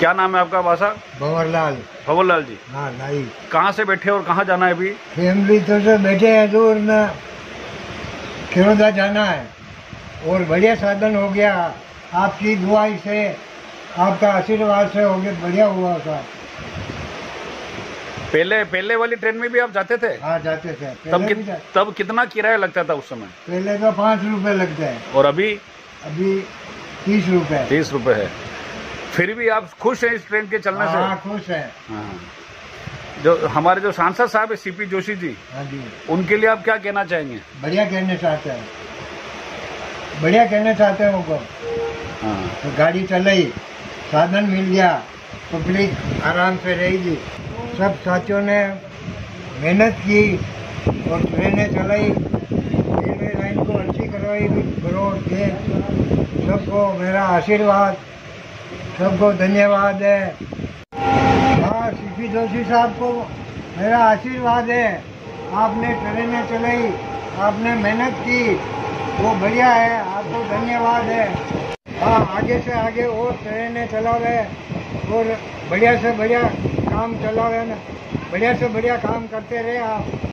क्या नाम है आपका भाषा भंवरलाल। भवन लाल जी। हाँ नाई। कहाँ से बैठे और कहाँ जाना है अभी? फैमिली तो से बैठे हैं दूर में खिरोदा जाना है? और बढ़िया साधन हो गया। आपकी दुआई से आपका आशीर्वाद से हो गया बढ़िया हुआ था पहले पहले वाली ट्रेन में भी आप जाते थे? हाँ जाते थे। तब जा, तब कितना किराया लगता था उस समय? पहले तो पाँच रुपए लगते हैं। और अभी? अभी तीस रुपए। तीस रुपए है। फिर भी आप खुश हैं इस ट्रेन के चलने हाँ से खुश है। हाँ। जो हमारे जो सांसद साहब है सीपी जोशी जी हाँ जी। उनके लिए आप क्या कहना चाहेंगे? बढ़िया कहने चाहते हैं। बढ़िया कहना चाहते हैं उनको। हाँ। तो गाड़ी चलाई साधन मिल गया पब्लिक आराम से रहेगी। सब साथियों ने मेहनत की और ट्रेनें चलाई रेलवे लाइन को अच्छी करवाई रोड के सबको मेरा आशीर्वाद। सबको धन्यवाद है। हाँ सी जोशी साहब को मेरा आशीर्वाद है। आपने ट्रेनें चलाई, आपने मेहनत की, वो बढ़िया है, आपको धन्यवाद है। हाँ आगे से आगे और ट्रेनें चलावे और बढ़िया से बढ़िया काम चलावे ना बढ़िया से बढ़िया काम करते रहे आप।